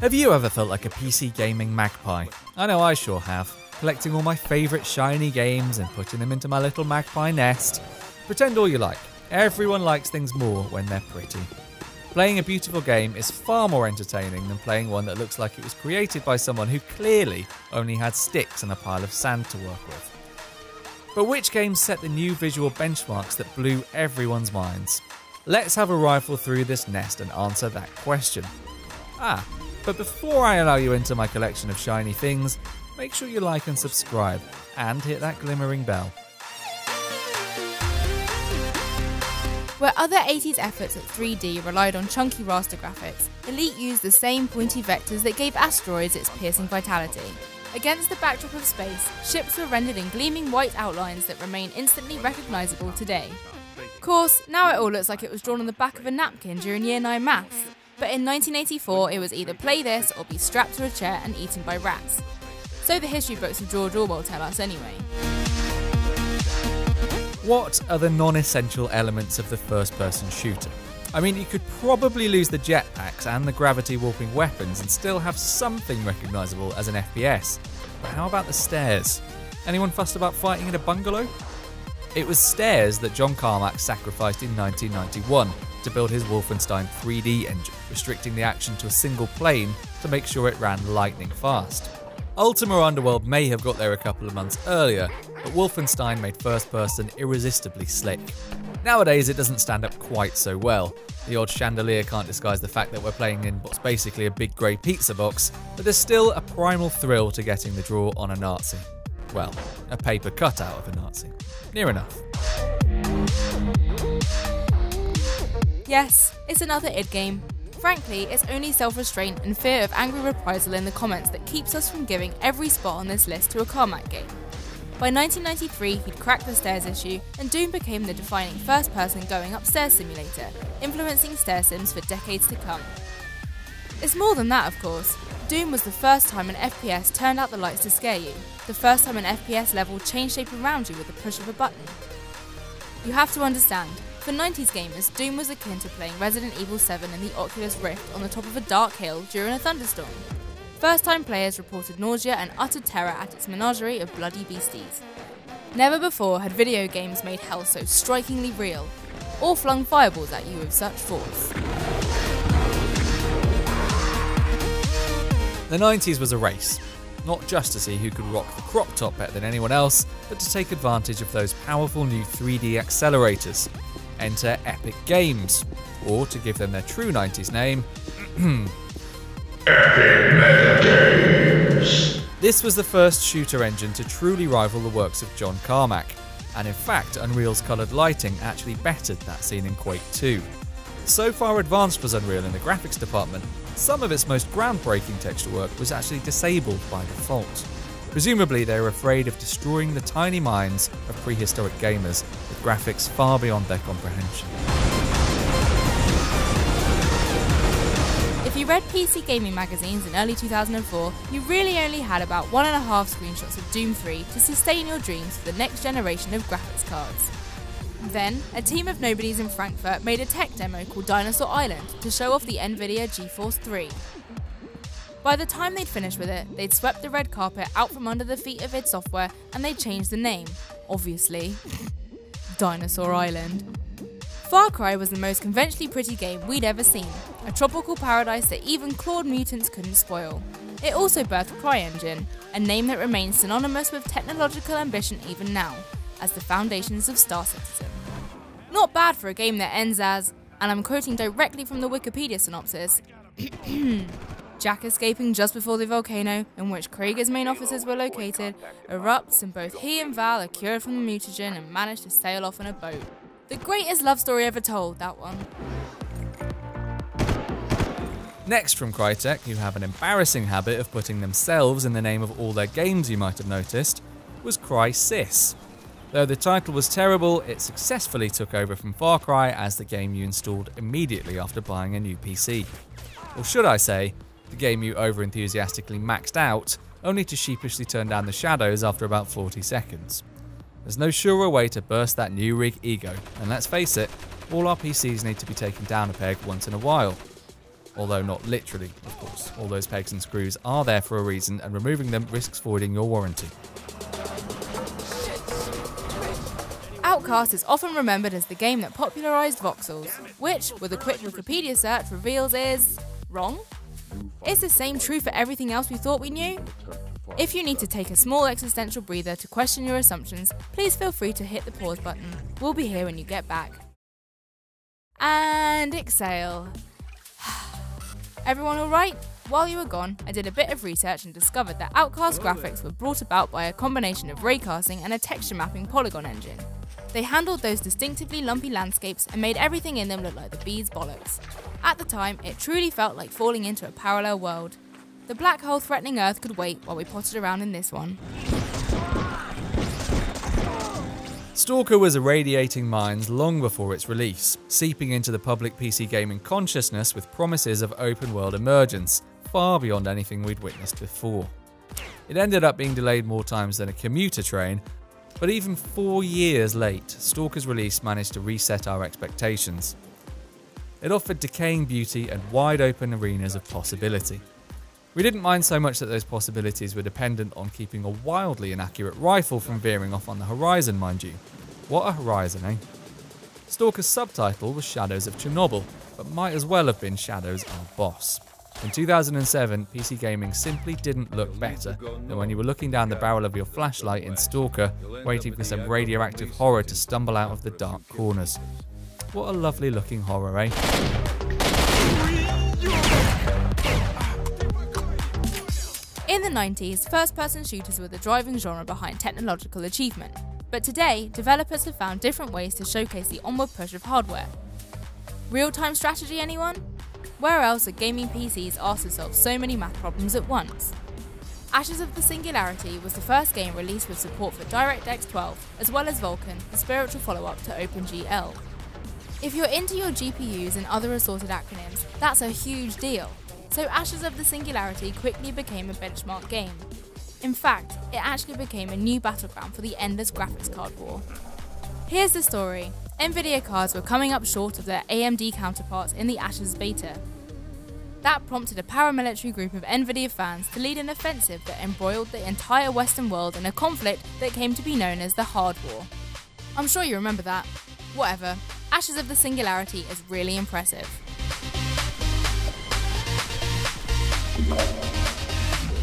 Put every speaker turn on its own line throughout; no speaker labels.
Have you ever felt like a PC gaming magpie? I know I sure have. Collecting all my favourite shiny games and putting them into my little magpie nest. Pretend all you like. Everyone likes things more when they're pretty. Playing a beautiful game is far more entertaining than playing one that looks like it was created by someone who clearly only had sticks and a pile of sand to work with. But which games set the new visual benchmarks that blew everyone's minds? Let's have a rifle through this nest and answer that question. Ah, but before I allow you into my collection of shiny things, make sure you like and subscribe and hit that glimmering bell.
Where other 80s efforts at 3D relied on chunky raster graphics, Elite used the same pointy vectors that gave asteroids its piercing vitality. Against the backdrop of space, ships were rendered in gleaming white outlines that remain instantly recognisable today. Of course, now it all looks like it was drawn on the back of a napkin during Year 9 maths, but in 1984 it was either play this or be strapped to a chair and eaten by rats. So the history books of George Orwell tell us anyway.
What are the non essential elements of the first person shooter? I mean, you could probably lose the jetpacks and the gravity warping weapons and still have something recognisable as an FPS. But how about the stairs? Anyone fussed about fighting in a bungalow? It was stairs that John Carmack sacrificed in 1991 to build his Wolfenstein 3D engine, restricting the action to a single plane to make sure it ran lightning fast. Ultima Underworld may have got there a couple of months earlier, but Wolfenstein made first person irresistibly slick. Nowadays, it doesn't stand up quite so well. The odd chandelier can't disguise the fact that we're playing in what's basically a big grey pizza box, but there's still a primal thrill to getting the draw on a Nazi. Well, a paper cutout of a Nazi. Near enough.
Yes, it's another id game. Frankly, it's only self restraint and fear of angry reprisal in the comments that keeps us from giving every spot on this list to a Carmack game. By 1993, he'd cracked the stairs issue, and Doom became the defining first person going upstairs simulator, influencing stair sims for decades to come. It's more than that, of course. Doom was the first time an FPS turned out the lights to scare you, the first time an FPS level changed shape around you with the push of a button. You have to understand, for 90s gamers, Doom was akin to playing Resident Evil 7 in the Oculus Rift on the top of a dark hill during a thunderstorm. First time players reported nausea and utter terror at its menagerie of bloody beasties. Never before had video games made hell so strikingly real, or flung fireballs at you with such force.
The 90s was a race, not just to see who could rock the crop top better than anyone else, but to take advantage of those powerful new 3D accelerators. Enter Epic Games, or to give them their true 90s name, Epic MegaGames. This was the first shooter engine to truly rival the works of John Carmack, and in fact, Unreal's coloured lighting actually bettered that seen in Quake 2. So far advanced was Unreal in the graphics department, some of its most groundbreaking texture work was actually disabled by default. Presumably, they were afraid of destroying the tiny minds of prehistoric gamers with graphics far beyond their comprehension.
If you read PC gaming magazines in early 2004, you really only had about one and a half screenshots of Doom 3 to sustain your dreams for the next generation of graphics cards. Then, a team of nobodies in Frankfurt made a tech demo called Dinosaur Island to show off the Nvidia GeForce 3. By the time they'd finished with it, they'd swept the red carpet out from under the feet of id Software and they'd changed the name, obviously. Dinosaur Island. Far Cry was the most conventionally pretty game we'd ever seen, a tropical paradise that even clawed mutants couldn't spoil. It also birthed CryEngine, a name that remains synonymous with technological ambition even now, as the foundations of Star Citizen. Not bad for a game that ends as, and I'm quoting directly from the Wikipedia synopsis Jack escaping just before the volcano, in which Krieger's main offices were located, erupts and both he and Val are cured from the mutagen and manage to sail off in a boat. The greatest love story ever told, that one.
Next from Crytek, who have an embarrassing habit of putting themselves in the name of all their games you might have noticed, was Crysis. Though the title was terrible, it successfully took over from Far Cry as the game you installed immediately after buying a new PC. Or should I say, the game you overenthusiastically maxed out, only to sheepishly turn down the shadows after about 40 seconds. There's no surer way to burst that new rig ego, and let's face it, all our PCs need to be taken down a peg once in a while. although not literally, of course. All those pegs and screws are there for a reason, and removing them risks voiding your warranty.
Outcast is often remembered as the game that popularised voxels, which, with a quick Wikipedia search, reveals is wrong. Is the same true for everything else we thought we knew? If you need to take a small existential breather to question your assumptions, please feel free to hit the pause button. We'll be here when you get back. And exhale. Everyone alright? While you were gone, I did a bit of research and discovered that Outcast graphics were brought about by a combination of raycasting and a texture mapping polygon engine. They handled those distinctively lumpy landscapes and made everything in them look like the bee's bollocks. At the time, it truly felt like falling into a parallel world. The black hole threatening Earth could wait while we potted around in this one.
Stalker was irradiating minds long before its release, seeping into the public PC gaming consciousness with promises of open world emergence, far beyond anything we'd witnessed before. It ended up being delayed more times than a commuter train, but even four years late, Stalker's release managed to reset our expectations. It offered decaying beauty and wide open arenas of possibility. We didn't mind so much that those possibilities were dependent on keeping a wildly inaccurate rifle from veering off on the horizon, mind you. What a horizon, eh? Stalker's subtitle was Shadows of Chernobyl, but might as well have been Shadows Our Boss. In 2007, PC gaming simply didn't look better than when you were looking down the barrel of your flashlight in Stalker, waiting for some radioactive horror to stumble out of the dark corners. What a lovely looking horror, eh?
In the 90s, first person shooters were the driving genre behind technological achievement. But today, developers have found different ways to showcase the onward push of hardware. Real time strategy, anyone? Where else are gaming PCs asked to solve so many math problems at once? Ashes of the Singularity was the first game released with support for DirectX 12, as well as Vulkan, the spiritual follow up to OpenGL. If you're into your GPUs and other assorted acronyms, that's a huge deal. So Ashes of the Singularity quickly became a benchmark game. In fact, it actually became a new battleground for the endless graphics card war. Here's the story. Nvidia cards were coming up short of their AMD counterparts in the Ashes beta. That prompted a paramilitary group of Nvidia fans to lead an offensive that embroiled the entire Western world in a conflict that came to be known as the Hard War. I'm sure you remember that. Whatever, Ashes of the Singularity is really impressive.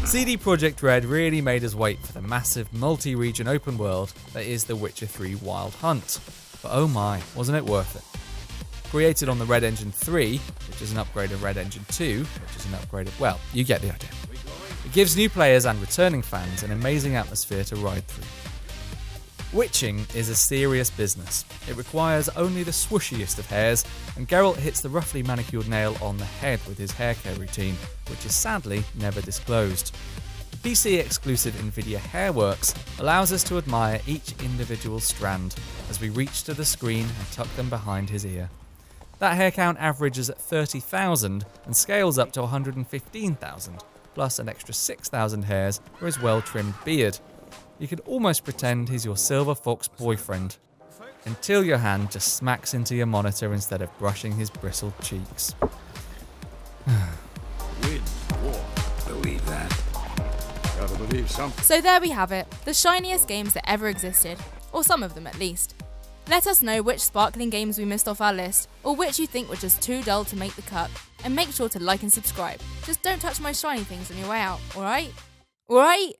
CD Projekt Red really made us wait for the massive multi region open world that is The Witcher 3 Wild Hunt. But oh my, wasn't it worth it? Created on the Red Engine 3, which is an upgrade of Red Engine 2, which is an upgrade of, well, you get the idea. It gives new players and returning fans an amazing atmosphere to ride through. Witching is a serious business. It requires only the swooshiest of hairs, and Geralt hits the roughly manicured nail on the head with his hair care routine, which is sadly never disclosed. PC exclusive NVIDIA Hairworks allows us to admire each individual strand as we reach to the screen and tuck them behind his ear. That hair count averages at 30,000 and scales up to 115,000, plus an extra 6,000 hairs for his well trimmed beard, you could almost pretend he's your silver fox boyfriend. Until your hand just smacks into your monitor instead of brushing his bristled cheeks.
believe something.
So there we have it, the shiniest games that ever existed, or some of them at least. Let us know which sparkling games we missed off our list, or which you think were just too dull to make the cut, and make sure to like and subscribe. Just don't touch my shiny things on your way out, alright? Alright?